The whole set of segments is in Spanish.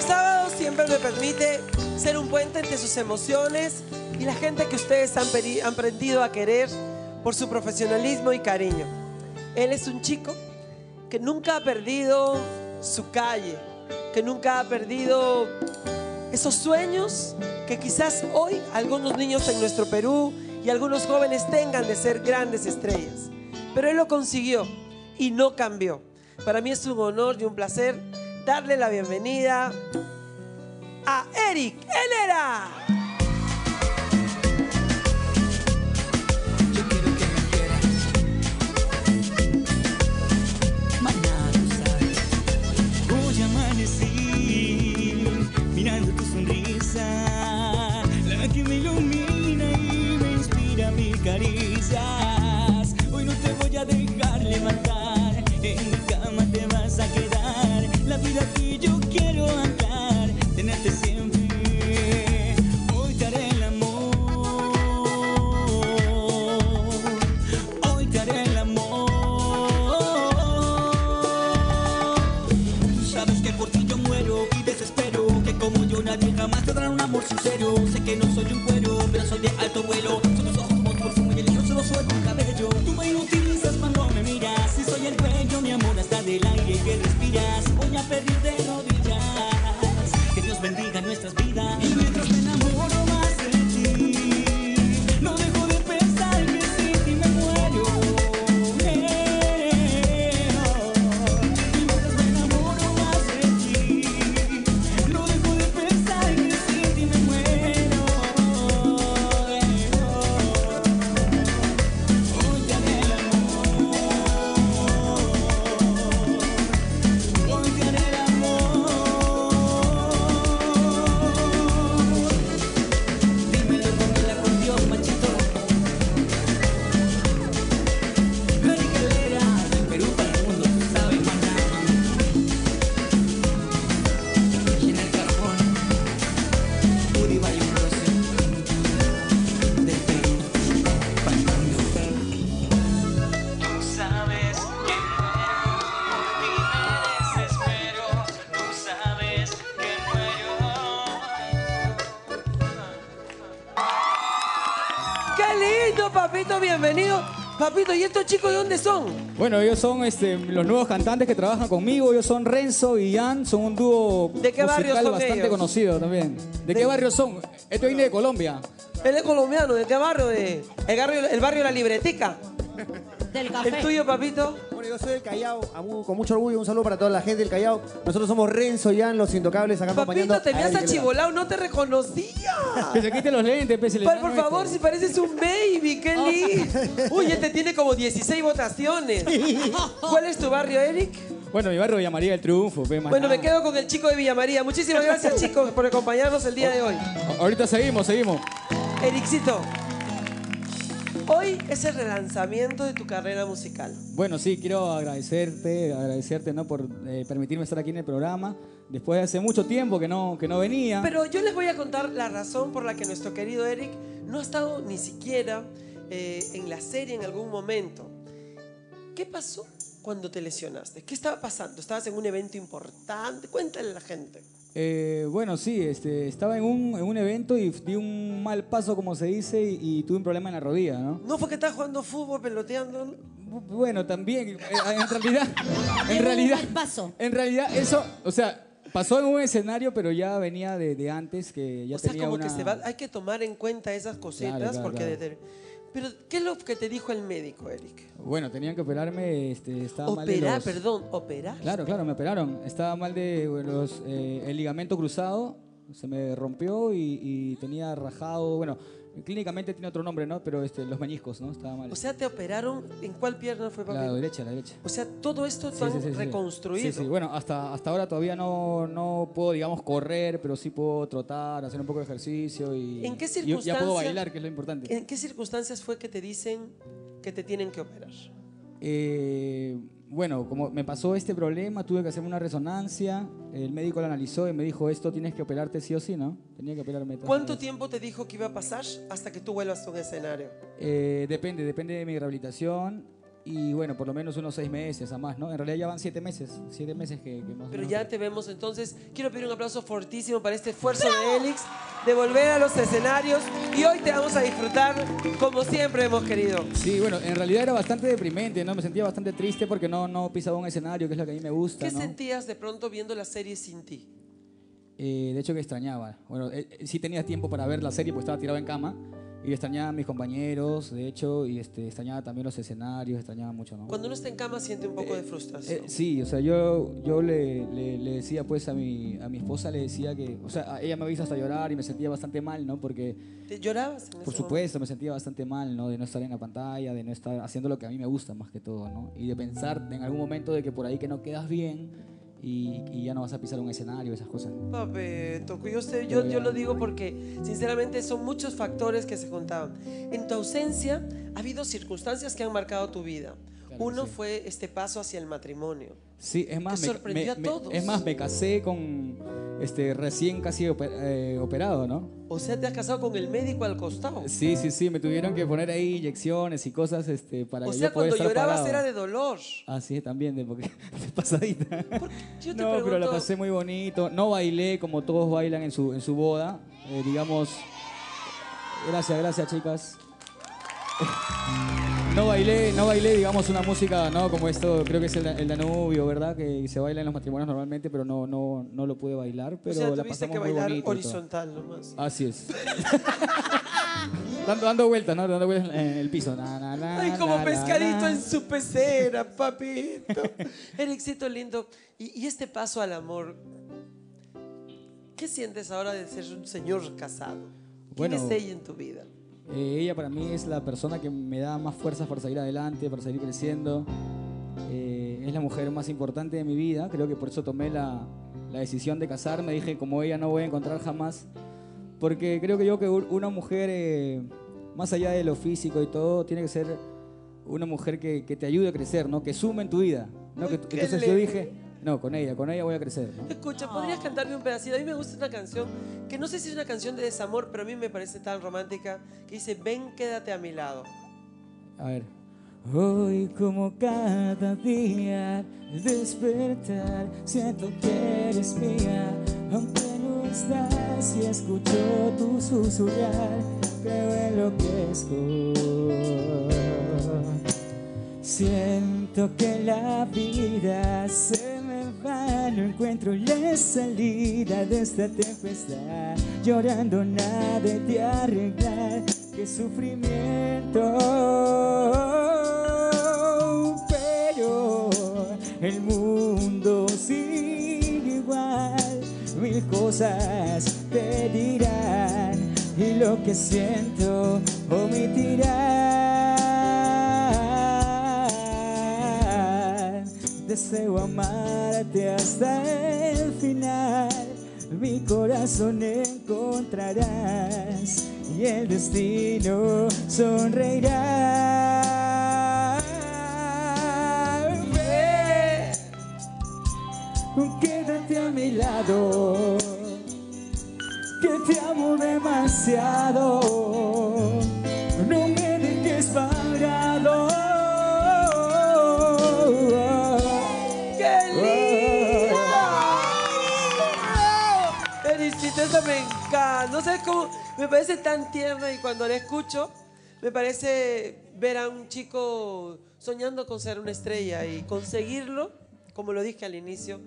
el sábado siempre me permite ser un puente entre sus emociones y la gente que ustedes han, aprendido a querer por su profesionalismo y cariño. Él es un chico que nunca ha perdido su calle, que nunca ha perdido esos sueños que quizás hoy algunos niños en nuestro Perú y algunos jóvenes tengan de ser grandes estrellas. Pero él lo consiguió y no cambió. Para mí es un honor y un placer darle la bienvenida a Eric Helera. Del aire que respiras. Voy a pedir ¿y estos chicos de dónde son? Bueno, ellos son este, los nuevos cantantes que trabajan conmigo. Ellos son Renzo y Ian. Son un dúo ¿De qué barrio musical son bastante ellos? conocido también. ¿De, qué barrio son? Este viene de Colombia. Él es colombiano, ¿de qué barrio? De, el, barrio el barrio La Libretica. Del café. ¿El tuyo, papito? Bueno, yo soy del Callao, con mucho orgullo, un saludo para toda la gente del Callao. Nosotros somos Renzo Yan, los intocables, acá acompañando Papito, te me has Eric Helera. achivolado, no te reconocía. Que se quiten los lentes, pues, se les Por, este. favor, si pareces un baby, qué lindo. Uy, este tiene como 16 votaciones. ¿Cuál es tu barrio, Eric? Bueno, mi barrio llamaría el triunfo. pe, Bueno, me quedo con el chico de Villa María. Muchísimas gracias, chicos, por acompañarnos el día de hoy. Ahorita seguimos, seguimos. Ericito, hoy es el relanzamiento de tu carrera musical. Bueno, sí, quiero agradecerte, agradecerte ¿no? por eh, permitirme estar aquí en el programa. Después de hace mucho tiempo que no, que no venía. Pero yo les voy a contar la razón por la que nuestro querido Eric no ha estado ni siquiera eh, en la serie en algún momento. ¿Qué pasó cuando te lesionaste? ¿Qué estaba pasando? ¿Estabas en un evento importante? Cuéntale a la gente. Eh, bueno, sí, este, estaba en un, en un evento y di un mal paso, como se dice, y, y tuve un problema en la rodilla, ¿no? ¿No fue que estabas jugando fútbol, peloteando? Bu- Bueno, también, eh, en realidad, en un realidad, mal paso. en realidad eso, o sea, pasó en un escenario, pero ya venía de, de antes, que ya o sea, tenía como una... que se va, hay que tomar en cuenta esas cositas Claro, claro, porque... claro. de- pero, ¿qué es lo que te dijo el médico, Eric? Bueno, tenían que operarme, este, estaba mal de Operar, los- perdón, operar. Claro, claro, me operaron. Estaba mal de los, eh, el ligamento cruzado, se me rompió y, y tenía rajado, bueno, clínicamente tiene otro nombre, ¿no? Pero este, los meniscos, ¿no? Estaba mal. O sea, te operaron, ¿en cuál pierna fue, papi? la derecha, la derecha. O sea, todo esto Sí, sí, sí, reconstruido. Sí, sí. Bueno, hasta, hasta ahora todavía no, no puedo, digamos, correr, pero sí puedo trotar, hacer un poco de ejercicio y... ¿En qué y Ya circunstancias? puedo bailar, que es lo importante. ¿En qué circunstancias fue que te dicen que te tienen que operar? Eh, bueno, como me pasó este problema, tuve que hacerme una resonancia, el médico lo analizó y me dijo, esto tienes que operarte sí o sí, ¿no? Tenía que operarme. ¿Cuánto tiempo te dijo que iba a pasar hasta que tú vuelvas a un escenario? Eh, depende, depende de mi rehabilitación. Y bueno, por lo menos unos seis meses a más, ¿no? En realidad ya van siete meses, siete meses que, que más Pero menos- ya te vemos entonces. Quiero pedir un aplauso fortísimo para este esfuerzo de Elix de volver a los escenarios. Y hoy te vamos a disfrutar como siempre hemos querido. Sí, bueno, en realidad era bastante deprimente, ¿no? Me sentía bastante triste porque no, no pisaba un escenario, que es lo que a mí me gusta, ¿Qué ¿no? sentías de pronto viendo la serie sin ti? Eh, de hecho que extrañaba. Bueno, eh, eh, sí tenía tiempo para ver la serie porque estaba tirado en cama y extrañaba a mis compañeros, de hecho, y este, extrañaba también los escenarios, extrañaba mucho, ¿no? Cuando uno está en cama siente un poco de frustración. Eh, sí, o sea, yo, yo le, le- le decía pues a mi, a mi esposa, le decía que, o sea, ella me hizo hasta llorar y me sentía bastante mal, ¿no? Porque, ¿Te llorabas en por ese supuesto, me sentía bastante mal, ¿no? De no estar en la pantalla, de no estar haciendo lo que a mí me gusta más que todo, ¿no? Y de pensar en algún momento de que por ahí que no quedas bien y, y ya no vas a pisar un escenario, esas cosas. Papeto, yo, sé, yo, yo lo digo porque sinceramente son muchos factores que se juntaban. En tu ausencia ha habido circunstancias que han marcado tu vida. Claro Uno sí. fue este paso hacia el matrimonio. Sí, es más, Que me- sorprendió me- a todos. es más, me casé con este recién casi oper- eh, operado, ¿no? O sea, te has casado con el médico al costado. Sí, sí, sí, me tuvieron que poner ahí inyecciones y cosas este, para O que sea, yo cuando estar llorabas parado. era de dolor. Ah, sí, también, de, porque, de pasadita. Yo te no, pero la pregunto- pasé muy bonito. No bailé como todos bailan en su, en su boda. Eh, digamos, gracias, gracias, chicas. No bailé, no bailé, digamos, una música, ¿no? Como esto, creo que es el, el Danubio, ¿verdad? Que se baila en los matrimonios normalmente, pero no, no, no lo pude bailar. Pero o sea, la tuviste que bailar horizontal nomás. Así es. dando, dando vueltas, ¿no? Dando vueltas en el piso. Na, na, na, Ay, como pescadito en su pecera, papito. Ericito lindo. Y, y este paso al amor, ¿qué sientes ahora de ser un señor casado? ¿Quién Bueno. es ella en tu vida? Eh, ella para mí es la persona que me da más fuerzas para seguir adelante, para seguir creciendo. Eh, es la mujer más importante de mi vida. Creo que por eso tomé la, la decisión de casarme. Dije, como ella no voy a encontrar jamás. Porque creo que yo que una mujer, eh, más allá de lo físico y todo, tiene que ser una mujer que, que te ayude a crecer, ¿no? Que sume en tu vida. ¿no? Que- entonces yo leve. dije, no, con ella, con ella voy a crecer. ¿no? Escucha, ¿podrías cantarme un pedacito? A mí me gusta una canción que no sé si es una canción de desamor, pero a mí me parece tan romántica que dice, ven, quédate a mi lado. A ver. Hoy como cada día al despertar siento que eres mía aunque no estás y escucho tu susurrar creo en lo que escojo siento que la vida se me va. No encuentro la salida de esta tempestad. Llorando nada de arreglar. Qué sufrimiento. Pero el mundo sigue igual. Mil cosas te dirán. Y lo que siento omitirán amarte hasta el final mi corazón encontrarás y el destino sonreirá. Quédate a mi lado, que te amo demasiado. Me encanta. No sé cómo, me parece tan tierna y cuando la escucho, me parece ver a un chico soñando con ser una estrella y conseguirlo, como lo dije al inicio,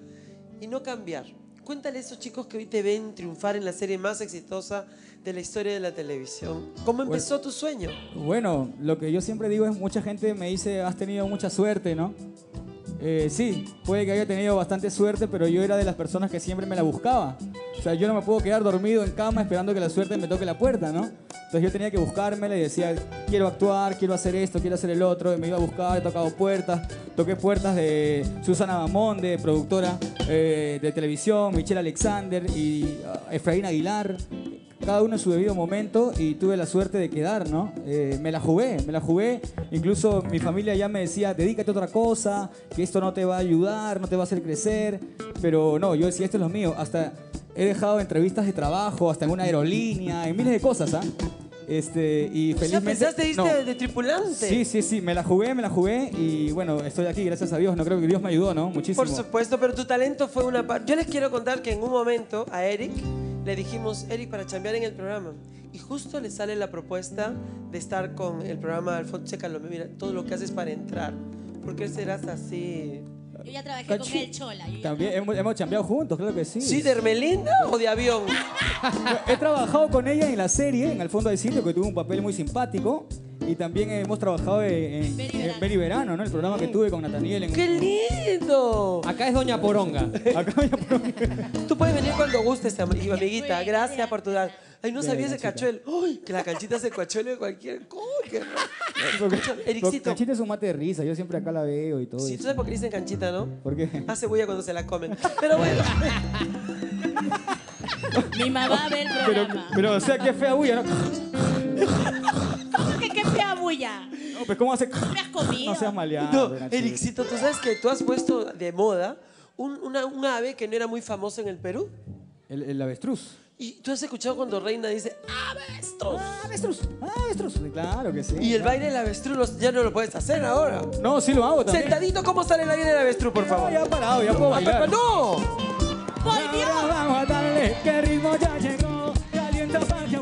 y no cambiar. Cuéntale a esos chicos que hoy te ven triunfar en la serie más exitosa de la historia de la televisión. ¿Cómo empezó tu sueño? Bueno, lo que yo siempre digo es, mucha gente me dice, has tenido mucha suerte, ¿no? Eh, sí, puede que haya tenido bastante suerte, pero yo era de las personas que siempre me la buscaba. O sea, yo no me puedo quedar dormido en cama esperando que la suerte me toque la puerta, ¿no? Entonces yo tenía que buscármela y decía, quiero actuar, quiero hacer esto, quiero hacer el otro. Me iba a buscar, he tocado puertas. Toqué puertas de Susana Bamonde, productora eh, de televisión, Michelle Alexander y ah, Efraín Aguilar cada uno en su debido momento y tuve la suerte de quedar, ¿no? Eh, me la jugué, me la jugué. Incluso mi familia ya me decía, dedícate a otra cosa, que esto no te va a ayudar, no te va a hacer crecer. Pero no, yo decía, esto es lo mío. Hasta he dejado entrevistas de trabajo, hasta en una aerolínea, en miles de cosas, ¿ah? Este, y O sea, felizmente. pensaste irte no. de, de tripulante. Sí, sí, sí, me la jugué, me la jugué y bueno, estoy aquí, gracias a Dios. No creo que Dios me ayudó, ¿no? Muchísimo. Por supuesto, pero tu talento fue una parte. Yo les quiero contar que en un momento a Eric le dijimos, Eric, para chambear en el programa. Y justo le sale la propuesta de estar con el programa Alfonso Chécalo. Mira, todo lo que haces para entrar. Porque él serás así. Yo ya trabajé con él, Chola. yo ya También hemos, hemos chambeado juntos, claro que sí. ¿Sí, de Hermelinda o de avión? He trabajado con ella en la serie, en Al fondo del sitio, que tuvo un papel muy simpático. Y también hemos trabajado en, en, Ver y en Verano. ¿no? El programa que tuve con Nathaniel en ¡Qué lindo! Acá es Doña Poronga. Acá voy a poner- Tú puedes venir cuando gustes, am- amiguita. Gracias por tu dar. Ay, no sabía ese Canchita. cachuel. ¡Ay! Que la canchita se cachuele de cualquier. ¡Uy, qué raro! Porque- Ericito. Canchita es un mate de risa, yo siempre acá la veo y todo. Sí, tú sabes por qué dicen canchita, ¿no? ¿Por qué? Hace bulla cuando se la comen. Pero bueno. Mi mamá ve el Pero, programa. pero, o sea, qué fea bulla, ¿no? ¿Qué, qué fea bulla? No, pues, ¿cómo hace? ¿Me has comido? No seas maleado. No. Ericito, tú sabes que tú has puesto de moda un, una- un ave que no era muy famoso en el Perú. El, el avestruz. Y tú has escuchado cuando Reina dice avestruz. Ah, avestruz, ah, avestruz. Claro que sí. Y el baile del avestruz ya no lo puedes hacer ahora. No, sí lo hago también. Sentadito, ¿cómo sale el baile del avestruz, por No, favor? ya parado, ya puedo Ah, bailar. pero ¡No! Ahora vamos a darle, que ritmo ya llegó. Calienta para que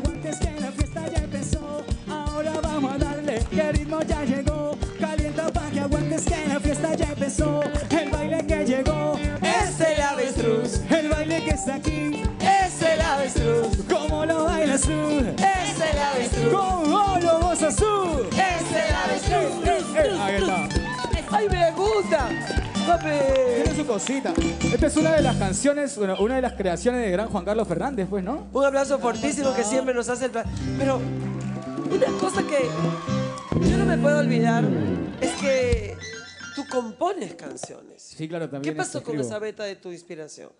que está aquí, Es el avestruz. ¿cómo lo bailas tú? Es el avestruz. ¿Cómo lo gozas tú? Es el avestruz. Eh, Ahí está. ¡Ay, me gusta! Tiene su cosita. Esta es una de las canciones, bueno, una de las creaciones de gran Juan Carlos Fernández, pues, ¿no? Un aplauso fortísimo que siempre nos hace el... pla- Pero una cosa que yo no me puedo olvidar es que tú compones canciones. Sí, claro, ¿Qué también. pasó este, con esa beta de tu inspiración?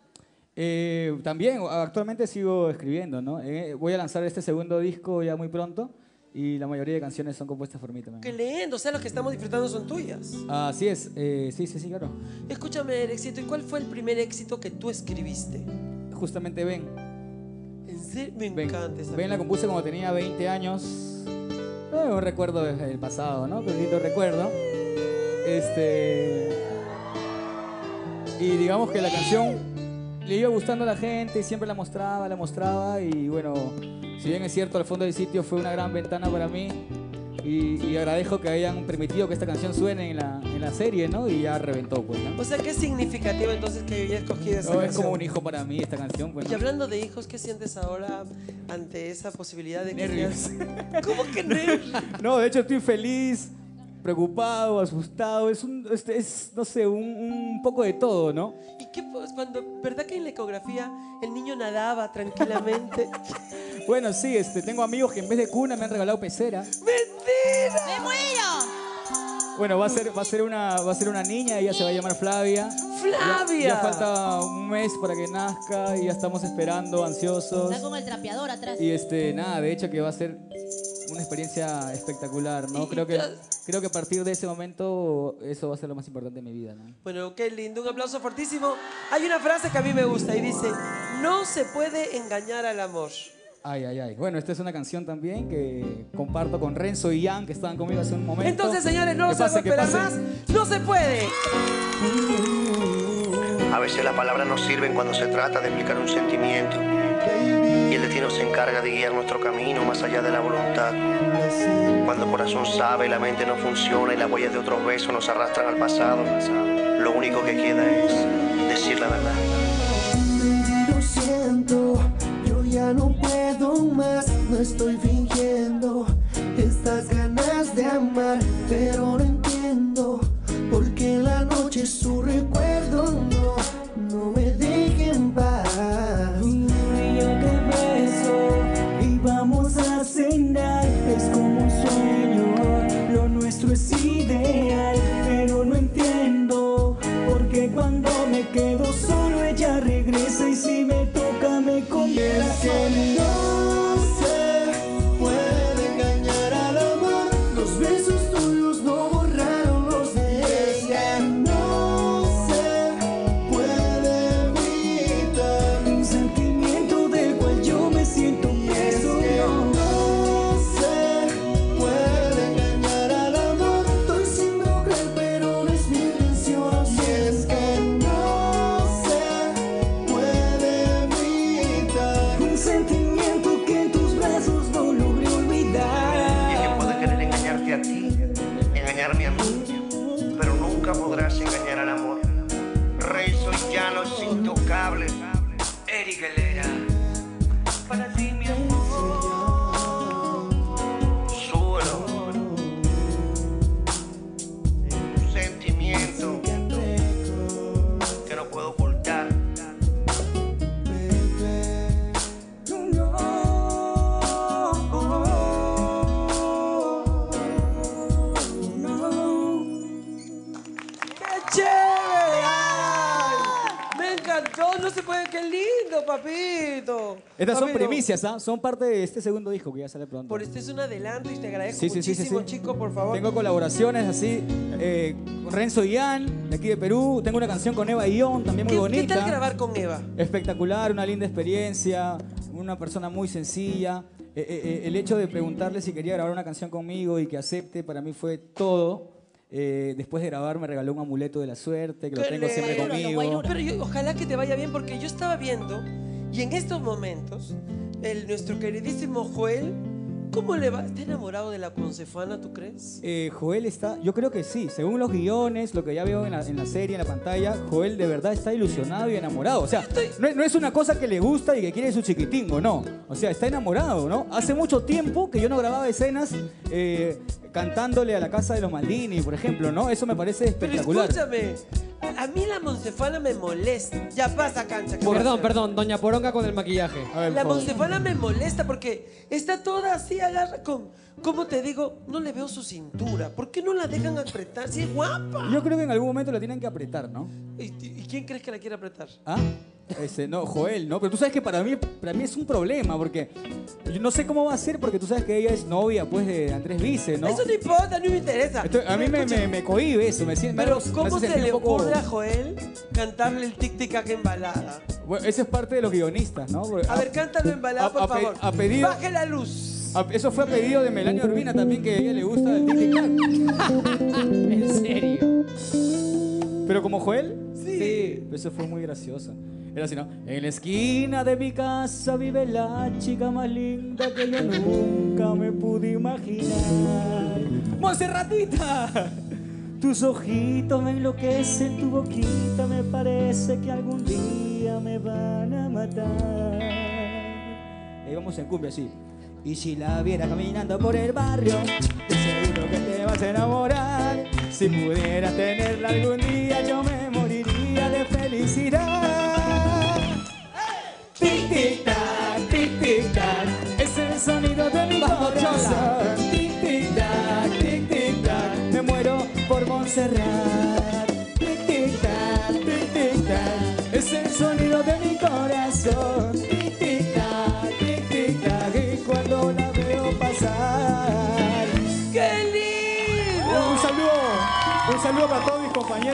Eh, también, actualmente sigo escribiendo, ¿no? Eh, voy a lanzar este segundo disco ya muy pronto y la mayoría de canciones son compuestas por mí también. Qué lindo, o sea, los que estamos disfrutando son tuyas. Así es, eh, sí, sí, sí, claro. Escúchame, éxito, ¿y cuál fue el primer éxito que tú escribiste? Justamente Ven. En serio, me Ven, encanta esa Ven la compuse cuando tenía 20 años. Eh, un recuerdo del pasado, ¿no? Lindo recuerdo. Este. Y digamos que la canción le iba gustando a la gente y siempre la mostraba, la mostraba. Y bueno, si bien es cierto, al fondo del sitio fue una gran ventana para mí. Y, y agradezco que hayan permitido que esta canción suene en la, en la serie, ¿no? Y ya reventó, pues, ¿no? O sea, qué significativo entonces que yo haya escogido esa No, es canción. como un hijo para mí esta canción, pues. Y ¿no? hablando de hijos, ¿qué sientes ahora ante esa posibilidad de que Nervios. ¿Cómo que nervios? No, de hecho estoy feliz, preocupado, asustado. Es, un, es no sé, un, un poco de todo, ¿no? ¿Y qué pues, cuando, verdad que en la ecografía el niño nadaba tranquilamente? Bueno, sí, este, tengo amigos que en vez de cuna me han regalado pecera. ¡Mentira! ¡Me muero! Bueno, va a ser, va a ser, una, va a ser una niña, ella se va a llamar Flavia. ¡Flavia! Ya falta un mes para que nazca y ya estamos esperando, ansiosos. Está con el trapeador atrás. Y este, nada, de hecho que va a ser una experiencia espectacular, ¿no? Creo que, creo que a partir de ese momento eso va a ser lo más importante de mi vida, ¿no? Bueno, qué lindo, un aplauso fortísimo. Hay una frase que a mí me gusta y dice, no se puede engañar al amor. Ay, ay, ay. Bueno, esta es una canción también que comparto con Renzo y Ian, que estaban conmigo hace un momento. Entonces, señores, no Que los hago pase, que esperar más. No se puede. A veces las palabras no sirven cuando se trata de explicar un sentimiento. Destino se encarga de guiar nuestro camino más allá de la voluntad. Cuando el corazón sabe, la mente no funciona y las huellas de otros besos nos arrastran al pasado. Lo único que queda es decir la verdad. Lo siento, yo ya no puedo más, no estoy fingiendo estas ganas de amar, pero no entiendo por qué la noche su recuerdo no sun. Estas son Papito, primicias, ¿ah? Son parte de este segundo disco que ya sale pronto. Por este es un adelanto y te agradezco Sí, sí, sí, muchísimo, sí, sí. chico, por favor. Tengo colaboraciones así eh, con Renzo Ian, de aquí de Perú. Tengo una canción con Eva Ion, también muy ¿Qué, bonita. ¿Qué tal grabar con Eva? Espectacular, una linda experiencia, una persona muy sencilla. Eh, eh, eh, el hecho de preguntarle si quería grabar una canción conmigo y que acepte, para mí fue todo. Eh, después de grabar me regaló un amuleto de la suerte, que lo Qué tengo siempre lindo, conmigo. Pero yo- ojalá que te vaya bien porque yo estaba viendo y en estos momentos el, nuestro queridísimo Joel, ¿cómo le va? ¿Está enamorado de la concefana, tú crees? Eh, Joel está, yo creo que sí, según los guiones, lo que ya veo en la, en la serie, en la pantalla, Joel de verdad está ilusionado y enamorado. O sea, no, es- no es una cosa que le gusta y que quiere su chiquitingo, no. O sea, está enamorado, ¿no? Hace mucho tiempo que yo no grababa escenas eh, cantándole a la casa de los Maldini, por ejemplo, ¿no? Eso me parece Pero espectacular. escúchame, a mí la Monsefana me molesta. Ya pasa, cancha. ¿qué Perdón, perdón, Doña Poronga con el maquillaje. A ver, La por favor. Monsefana me molesta porque está toda así, agarra con. ¿Cómo te digo? No le veo su cintura. ¿Por qué no la dejan apretar? Si es guapa. Yo creo que en algún momento la tienen que apretar, ¿no? ¿Y, y quién crees que la quiere apretar? ¿Ah? Ese, no, Joel, ¿no? Pero tú sabes que para mí, para mí es un problema, porque yo no sé cómo va a ser, porque tú sabes que ella es novia, pues, de Andrés Vice, ¿no? Eso no importa, no me interesa. Esto- a mí me, me, me cohíbe eso, me siento... Pero me ¿cómo se le poco- ocurre a Joel cantarle el tic-tic en balada? Bueno, eso es parte de los guionistas, ¿no? Porque- A ver, cántalo en balada, a- por a favor. a pedido- Baje la luz. a- eso fue a pedido de Melania Urbina también, que a ella le gusta el tic tac En serio. Pero como Joel, Sí. eso fue muy gracioso. Era así, ¿no? En la esquina de mi casa vive la chica más linda que yo nunca me pude imaginar. ¡Monserratita! Tus ojitos me enloquecen, tu boquita me parece que algún día me van a matar. Ahí vamos en cumbia, así. Y si la viera caminando por el barrio, de seguro que te vas a enamorar. Si pudieras tenerla algún día, yo me moriría de felicidad. Tic tac, tic tic tac, es el sonido de mi corazón. Tic tic tac, tic tic tac, me muero por Montserrat.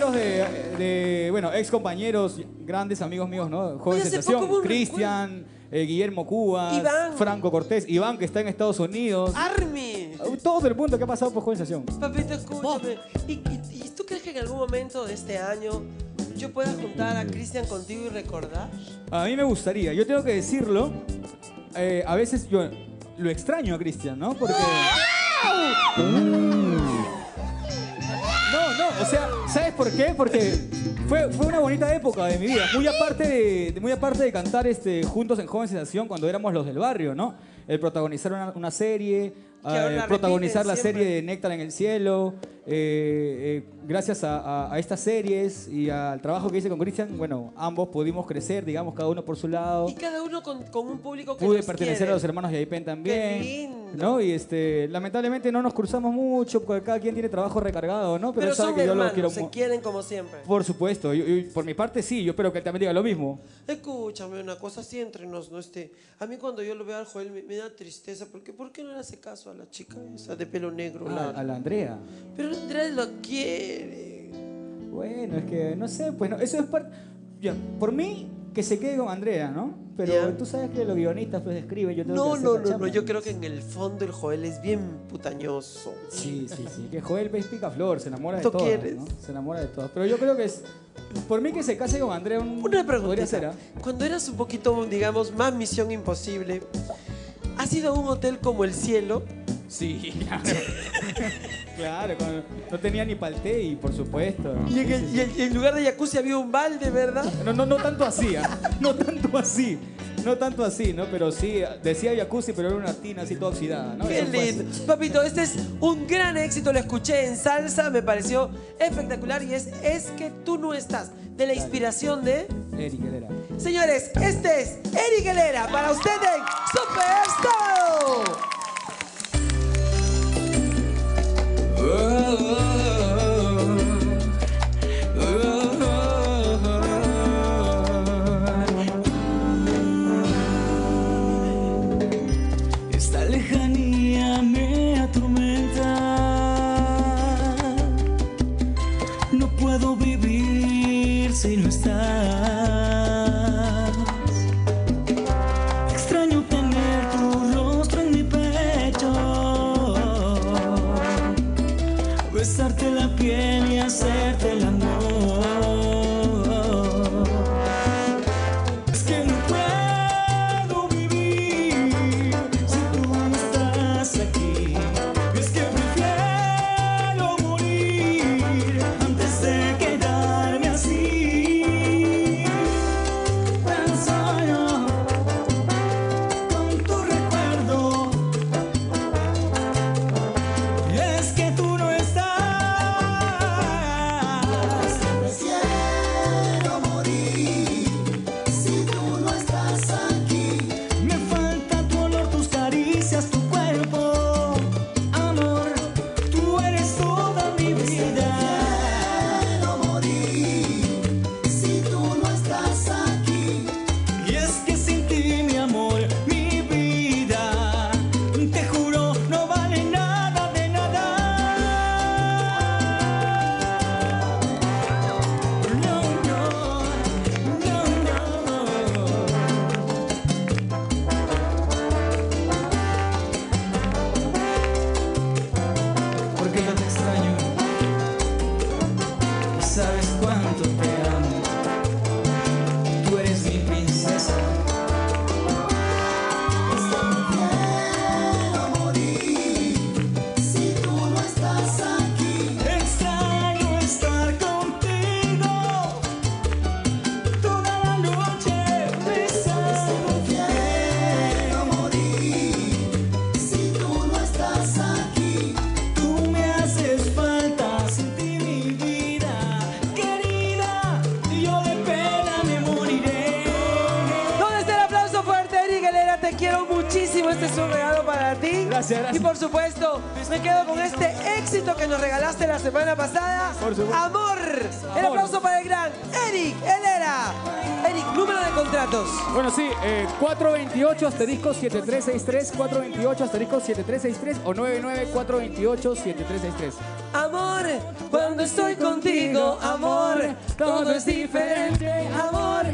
Compañeros de, de, bueno, ex compañeros, grandes amigos míos, ¿no? Joven Oye, hace Sensación, poco hubo un Cristian, eh, Guillermo Iván. Franco Cortés, Iván que está en Estados Unidos, Army. todo el mundo que ha pasado por Joven Sensación. Papito, escúchame. ¿Y, y, y tú crees que en algún momento de este año yo pueda juntar a Cristian contigo y recordar? A mí me gustaría, yo tengo que decirlo, eh, a veces yo lo extraño a Cristian, ¿no? Porque... No, o sea, ¿sabes por qué? Porque fue, fue una bonita época de mi vida. Muy aparte de, de- muy aparte de cantar este, juntos en Joven Sensación cuando éramos los del barrio, ¿no? El protagonizar una, serie, eh, protagonizar la serie de Néctar en el Cielo. eh, eh, gracias a, a- a estas series y al trabajo que hice con Cristian, bueno, ambos pudimos crecer, digamos, cada uno por su lado. Y cada uno con, con un público que Pude pertenecer quiere. a los hermanos Yaipen también. lindo. ¿no? Y este, lamentablemente no nos cruzamos mucho, porque cada quien tiene trabajo recargado, ¿no? Pero él sabe son que yo lo quiero se quieren como siempre. Por supuesto, yo- yo- por mi parte sí, yo espero que él también diga lo mismo. Escúchame una cosa, así entre nos, no este. A mí cuando yo lo veo al Joel me, me da tristeza, porque ¿por qué no le hace caso a la chica esa de pelo negro? Ah, largo? a la Andrea. Pero Andrés lo quiere. Bueno, es que no sé, pues no, eso es parte. Ya, por mí, que se quede con Andrea, ¿no? Pero tú sabes que los guionistas pues escriben, yo tengo que No, hacer no, no, no, chamba. yo creo que en el fondo el Joel es bien putañoso. Sí, sí, sí. Que Joel es picaflor, se enamora de ¿Tú todas, quieres? ¿no? Se enamora de todas. Pero yo creo que es. Por mí que se case con Andrea, un, Una pregunta. ser, ¿ah? Cuando eras un poquito, digamos, más misión imposible, ¿has ido a un hotel como el cielo? Sí, claro. claro, no tenía ni palté y por supuesto. Y en, el- y en- y en lugar de jacuzzi había un balde, ¿verdad? No, no, no tanto así, ¿ah? no tanto así. No tanto así, ¿no? Pero sí, decía jacuzzi, pero era una tina así toda oxidada, ¿no? Qué lindo. Papito, este es un gran éxito, lo escuché en salsa, me pareció espectacular y es Es que tú no estás, de la inspiración de... Eric Herrera. Señores, este es Eric Helera para ustedes en Superstar. Oh. oh, oh. Un regalo para ti. Gracias, gracias. Y por supuesto, me quedo con este éxito que nos regalaste la semana pasada. Por supuesto. Amor. El aplauso para el gran Eric Helera. Eric, número de contratos. Bueno, sí, eh, 428 asterisco 7363, 428 asterisco 7363 o 99 428 7363. Amor, cuando estoy contigo, amor, todo es diferente. Amor,